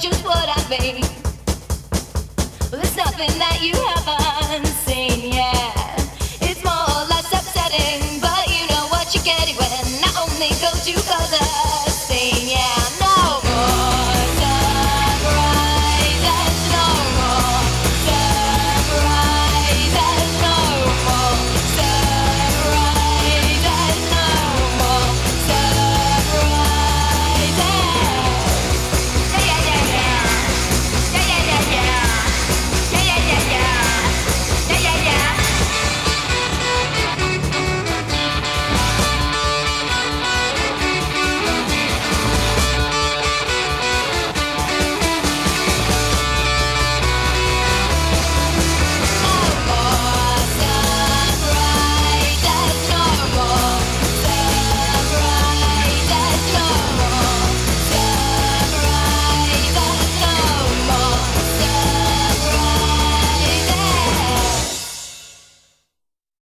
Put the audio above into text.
just what I. Well, it's nothing that you haven't seen yet. It's more or less upsetting, but you know what you're when I only go to